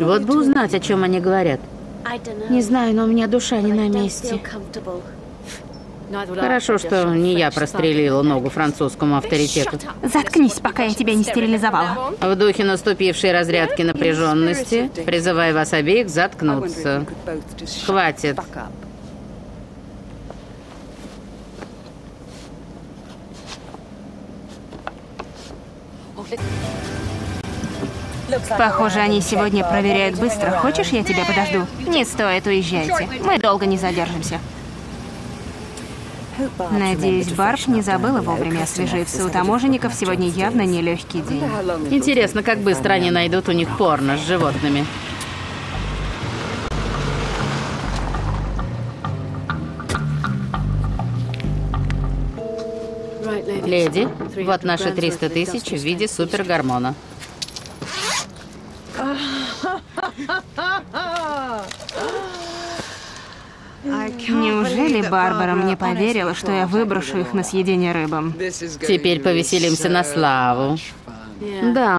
Вот бы узнать, о чем они говорят. Не знаю, но у меня душа не на месте. Хорошо, что не я прострелила ногу французскому авторитету. Заткнись, пока я тебя не стерилизовала. В духе наступившей разрядки напряженности призываю вас обеих заткнуться. Хватит. Похоже, они сегодня проверяют быстро. Хочешь, я тебя подожду? Не стоит, уезжайте. Мы долго не задержимся. Надеюсь, Барб не забыла вовремя освежиться. У таможенников сегодня явно нелегкий день. Интересно, как быстро они найдут у них порно с животными. Леди, вот наши 300 тысяч в виде супергормона. Неужели Барбара мне поверила, что я выброшу их на съедение рыбам? Теперь повеселимся на славу. Да,